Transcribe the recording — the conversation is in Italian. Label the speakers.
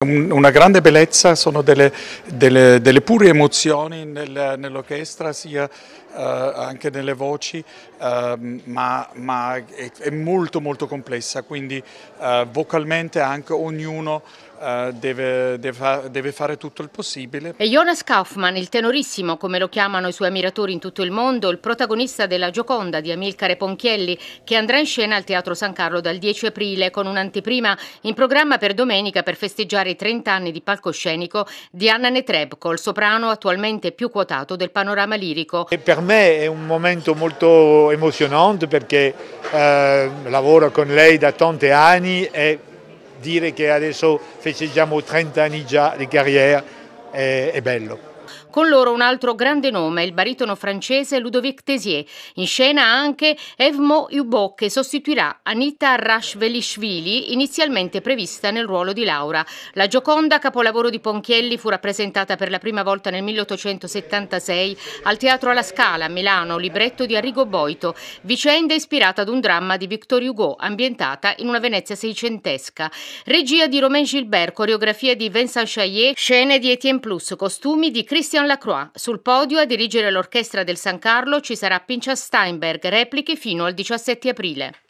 Speaker 1: Una grande bellezza, sono delle, delle, delle pure emozioni nel, nell'orchestra, sia uh, anche nelle voci, uh, ma, ma è, è, molto molto complessa, quindi uh, vocalmente anche ognuno Uh, deve, deve, deve, fare tutto il possibile.
Speaker 2: E Jonas Kaufmann, il tenorissimo, come lo chiamano i suoi ammiratori in tutto il mondo, il protagonista della Gioconda di Amilcare Ponchielli, che andrà in scena al Teatro San Carlo dal 10 aprile con un'anteprima in programma per domenica per festeggiare i 30 anni di palcoscenico di Anna Netrebko, il soprano attualmente più quotato del panorama lirico.
Speaker 3: E per me è un momento molto emozionante perché eh, lavoro con lei da tanti anni e dire che adesso festeggiamo 30 anni già di carriera è, è bello.
Speaker 2: Con loro un altro grande nome, il baritono francese Ludovic Tézier. In scena anche Evmo Hubo che sostituirà Anita Rashvelishvili, inizialmente prevista nel ruolo di Laura. La Gioconda, capolavoro di Ponchielli, fu rappresentata per la prima volta nel 1876 al Teatro alla Scala a Milano, libretto di Arrigo Boito, vicenda ispirata ad un dramma di Victor Hugo, ambientata in una Venezia seicentesca. Regia di Romain Gilbert, coreografia di Vincent Chaillet, scene di Etienne Plus, costumi di Christian Christian Lacroix. Sul podio a dirigere l'orchestra del San Carlo ci sarà Pincia Steinberg, repliche fino al 17 aprile.